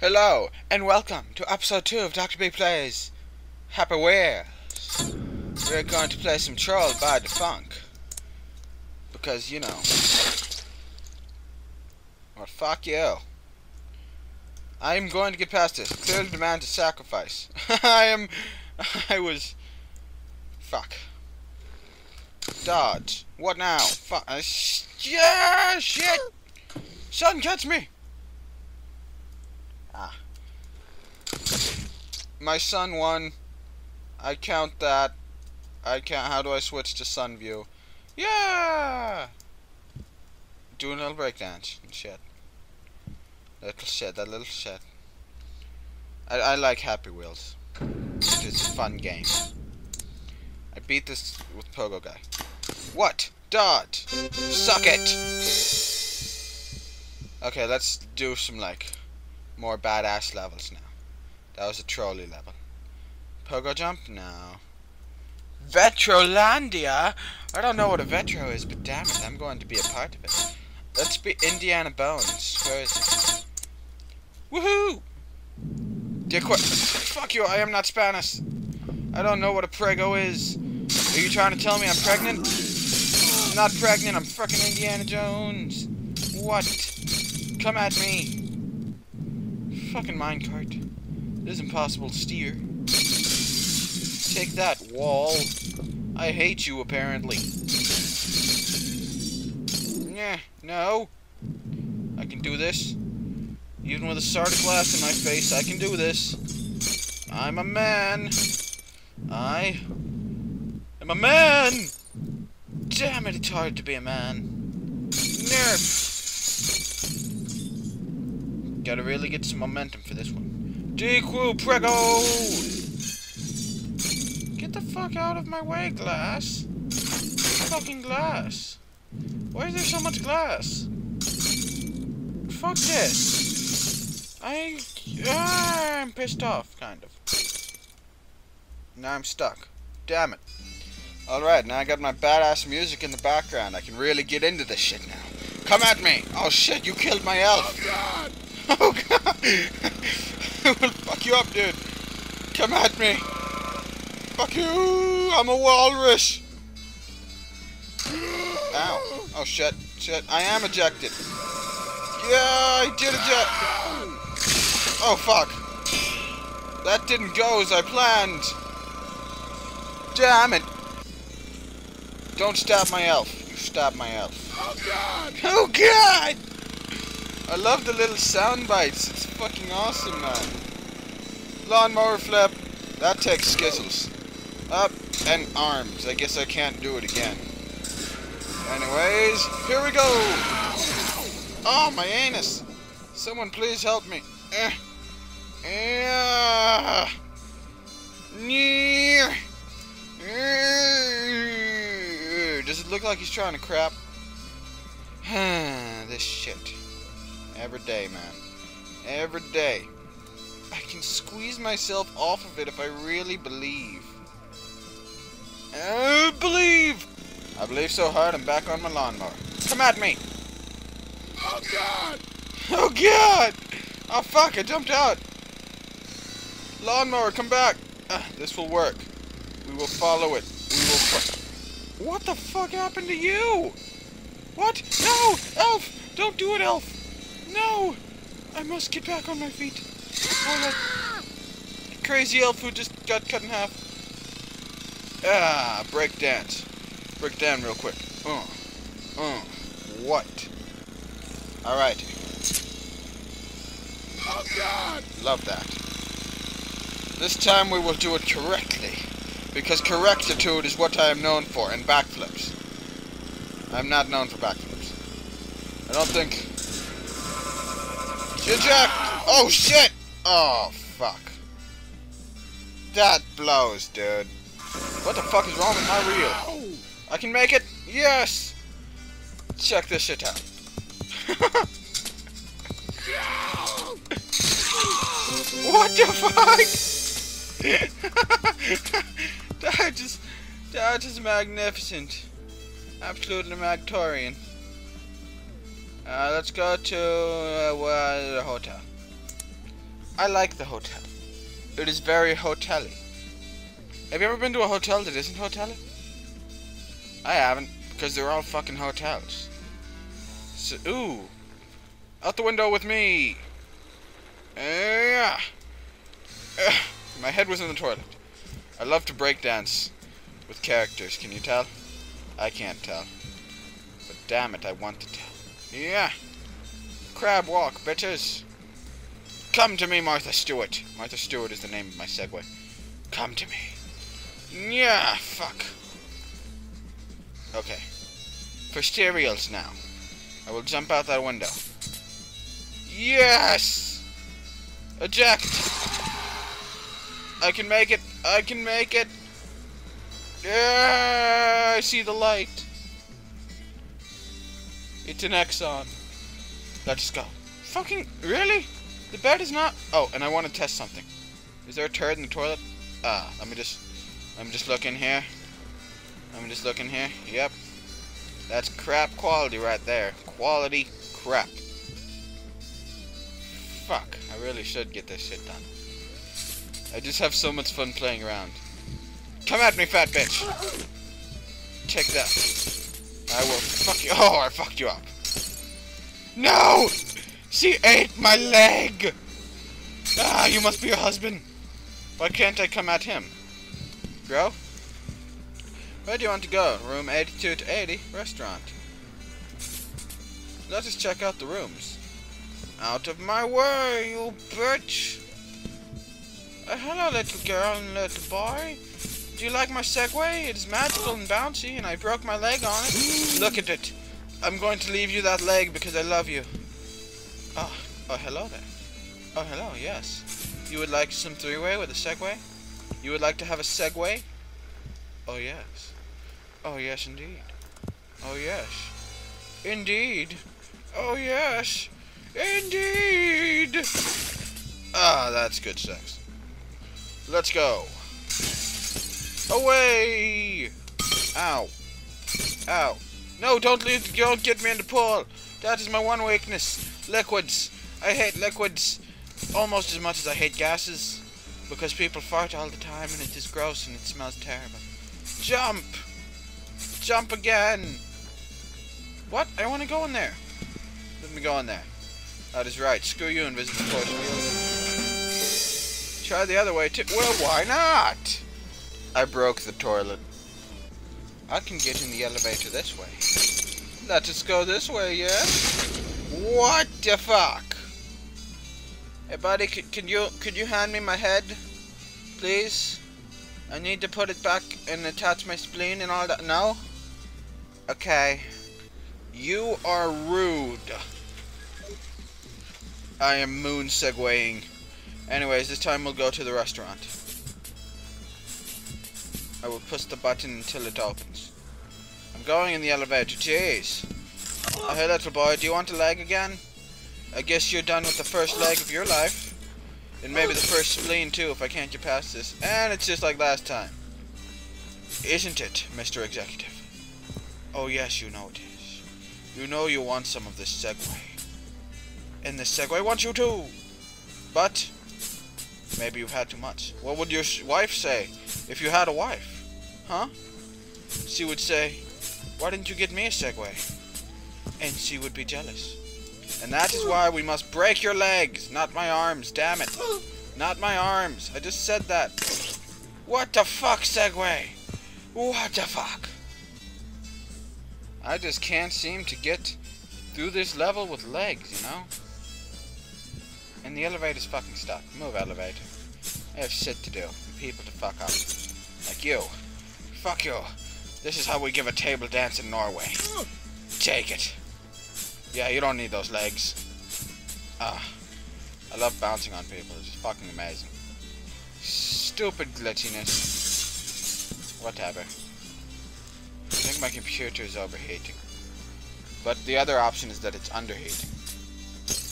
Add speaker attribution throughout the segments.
Speaker 1: Hello, and welcome to episode 2 of Dr. B Plays Happy. We're going to play some Troll by Defunct. Because, you know. Well, fuck you. I'm going to get past this. Clearly demand a sacrifice. I am... I was... Fuck. Dodge. What now? Fuck. Uh, yeah, shit! Son, catch me! Ah. My son won. I count that. I count. How do I switch to sun view? Yeah! Do a little breakdance and shit. Little shit, that little shit. I, I like Happy Wheels. It's a fun game. I beat this with Pogo Guy. What? Dodge! Suck it! Okay, let's do some, like, more badass levels now. That was a trolley level. Pogo jump? No. Vetrolandia? I don't know what a Vetro is, but damn it, I'm going to be a part of it. Let's be Indiana Bones. Where is it? Woohoo! Dear Fuck you, I am not Spanish. I don't know what a prego is. Are you trying to tell me I'm pregnant? I'm not pregnant, I'm fucking Indiana Jones. What? Come at me. Fucking minecart. It is impossible to steer. Take that, wall. I hate you, apparently. Yeah, no. I can do this. Even with a shard of glass in my face, I can do this. I'm a man. I am a man! Damn it, it's hard to be a man. Nerf! Gotta really get some momentum for this one. DQ Prego! Get the fuck out of my way, glass. Fucking glass. Why is there so much glass? Fuck this. I... Ah, I'm pissed off, kind of. Now I'm stuck. Damn it. Alright, now I got my badass music in the background. I can really get into this shit now. Come at me! Oh shit, you killed my elf! Oh god! Oh god! Will fuck you up, dude. Come at me. Fuck you! I'm a walrus. Ow. Oh shit. Shit. I am ejected. Yeah, I did eject. Oh fuck. That didn't go as I planned. Damn it. Don't stab my elf. You stab my elf. Oh god! Oh god! I love the little sound bites. It's fucking awesome, man. Lawnmower flip. That takes skizzles. Up and arms. I guess I can't do it again. Anyways, here we go. Oh, my anus. Someone please help me. Eh. Does it look like he's trying to crap? this shit. Every day, man. Every day. I can squeeze myself off of it if I really believe. I believe! I believe so hard I'm back on my lawnmower. Come at me! Oh god! Oh god! Oh fuck, I jumped out! Lawnmower, come back! Uh, this will work. We will follow it. We will What the fuck happened to you? What? No! Elf! Don't do it, Elf! No! I must get back on my feet. Before that crazy elf who just got cut in half. Ah, break dance. Break down real quick. Uh, uh, what? Alright. Oh god! Love that. This time we will do it correctly. Because correctitude is what I am known for, and backflips. I'm not known for backflips. I don't think Eject! Oh shit! Oh fuck. That blows, dude. What the fuck is wrong with my reel? I can make it! Yes! Check this shit out. what the fuck? that is that is magnificent. Absolutely Magtorian. Uh, let's go to uh, the hotel. I like the hotel. It is very hotel-y. Have you ever been to a hotel that isn't hotel-y? I haven't, because they're all fucking hotels. So, ooh. Out the window with me! Yeah. Uh, my head was in the toilet. I love to break dance with characters, can you tell? I can't tell. But damn it, I want to tell. Yeah. Crab walk, bitches. Come to me, Martha Stewart. Martha Stewart is the name of my Segway. Come to me. Yeah, fuck. Okay. For cereals now. I will jump out that window. Yes! Eject! I can make it! I can make it! Yeah! I see the light. It's an Exxon. Let's go. Fucking, really? The bed is not... Oh, and I want to test something. Is there a turd in the toilet? Ah, let me just... Let me just look in here. Let me just look in here. Yep. That's crap quality right there. Quality crap. Fuck. I really should get this shit done. I just have so much fun playing around. Come at me, fat bitch! Take that. I will fuck you. Oh, I fucked you up. No! She ate my leg! Ah, you must be your husband. Why can't I come at him? Bro? Where do you want to go? Room 82 to 80, restaurant. Let us check out the rooms. Out of my way, you bitch! Uh, hello, little girl and little boy. Do you like my Segway? It is magical and bouncy, and I broke my leg on it. Look at it. I'm going to leave you that leg because I love you. Oh, oh, hello there. Oh, hello, yes. You would like some three-way with a Segway? You would like to have a Segway? Oh, yes. Oh, yes, indeed. Oh, yes. Indeed. Oh, yes. Indeed. Ah, that's good sex. Let's go. Away! Ow. Ow. No, don't leave, don't get me in the pool. That is my one weakness. Liquids. I hate liquids almost as much as I hate gases. Because people fart all the time and it is gross and it smells terrible. Jump! Jump again! What? I want to go in there. Let me go in there. That is right. Screw you, invisible force field. Try the other way too. Well, why not? I broke the toilet. I can get in the elevator this way. Let us go this way, yes? What the fuck? Hey, buddy, can, you could you hand me my head, please? I need to put it back and attach my spleen and all that. No? Okay. You are rude. I am moon segwaying. Anyways, this time we'll go to the restaurant. I will push the button until it opens. Going in the elevator. Jeez. Oh, hey, little boy, do you want a leg again? I guess you're done with the first leg of your life. And maybe the first spleen, too, if I can't get past this. And it's just like last time. Isn't it, Mr. Executive? Oh, yes, you know it is. You know you want some of this Segway. And this Segway wants you too. But, maybe you've had too much. What would your wife say if you had a wife? Huh? She would say, why didn't you get me a Segway? And she would be jealous. And that is why we must break your legs, not my arms, damn it. Not my arms. I just said that. What the fuck, Segway? What the fuck? I just can't seem to get through this level with legs, you know? And the elevator's fucking stuck. Move, elevator. I have shit to do. People to fuck up. Like you. Fuck you. This is how we give a table dance in Norway. Take it. Yeah, you don't need those legs. Ah. I love bouncing on people. It's fucking amazing. Stupid glitchiness. Whatever. I think my computer is overheating. But the other option is that it's underheating.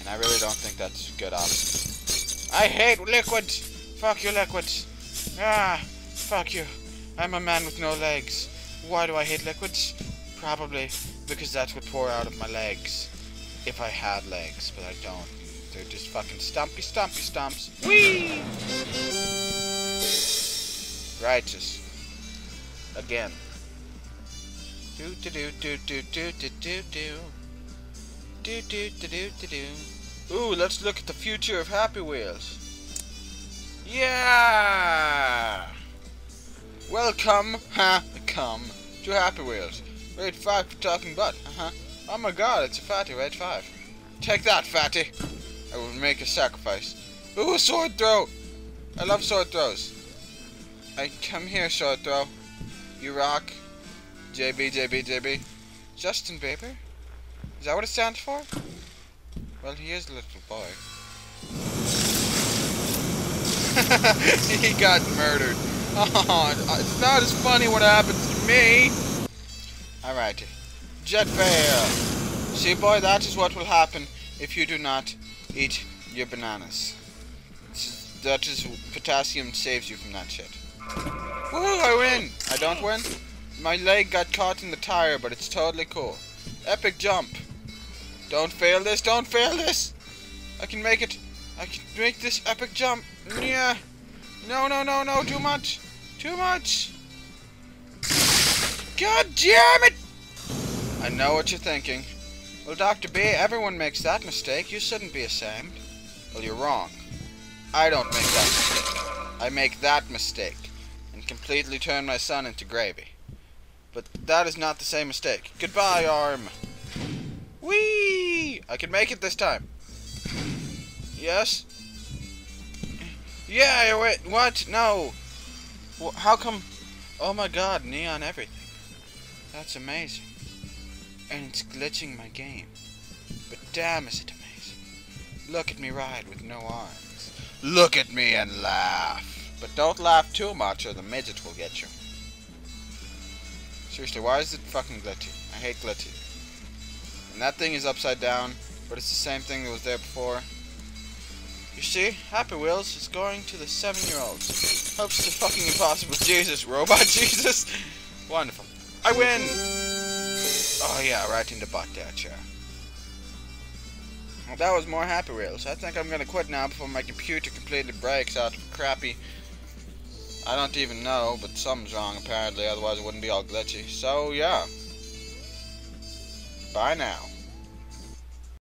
Speaker 1: And I really don't think that's a good option. I hate liquids! Fuck you, liquids! Ah! Fuck you. I'm a man with no legs. Why do I hate liquids? Probably because that's what pour out of my legs. If I had legs, but I don't. They're just fucking stumpy, stumpy stumps. Whee! Righteous. Again. Do do do do do do do do do. Do do do do do do. Ooh, let's look at the future of Happy Wheels. Yeah! Welcome, ha, come to Happy Wheels. Rate 5 for talking butt, uh-huh. Oh my god, it's a fatty, rate 5. Take that, fatty. I will make a sacrifice. Ooh, sword throw! I love sword throws. I come here, sword throw. You rock. JB, JB, JB. Justin Bieber? Is that what it stands for? Well, he is a little boy. he got murdered. Oh, it's not as funny what happens to me. Alright. Jet fail. See, boy, that is what will happen if you do not eat your bananas. That is potassium saves you from that shit. Woohoo, I win! I don't win. My leg got caught in the tire, but it's totally cool. Epic jump. Don't fail this, don't fail this! I can make it. I can make this epic jump. Yeah. No, no, no, no, too much. Too much. God damn it! I know what you're thinking. Well, Dr. B, everyone makes that mistake. You shouldn't be ashamed. Well, you're wrong. I don't make that mistake. I make that mistake and completely turn my son into gravy. But that is not the same mistake. Goodbye, arm. Whee! I can make it this time. Yes? Yeah, wait, what? No. How come? Oh my god, neon everything. That's amazing. And it's glitching my game. But damn is it amazing. Look at me ride with no arms. Look at me and laugh. But don't laugh too much or the midget will get you. Seriously, why is it fucking glitchy? I hate glitchy. And that thing is upside down, but it's the same thing that was there before. You see, Happy Wheels is going to the seven-year-olds. Hopes to fucking impossible Jesus, robot Jesus. Wonderful. I win! Oh yeah, right in the butt there, chair. Well, that was more Happy Wheels. I think I'm gonna quit now before my computer completely breaks out of crappy... I don't even know, but something's wrong apparently, otherwise it wouldn't be all glitchy. So, yeah. Bye now.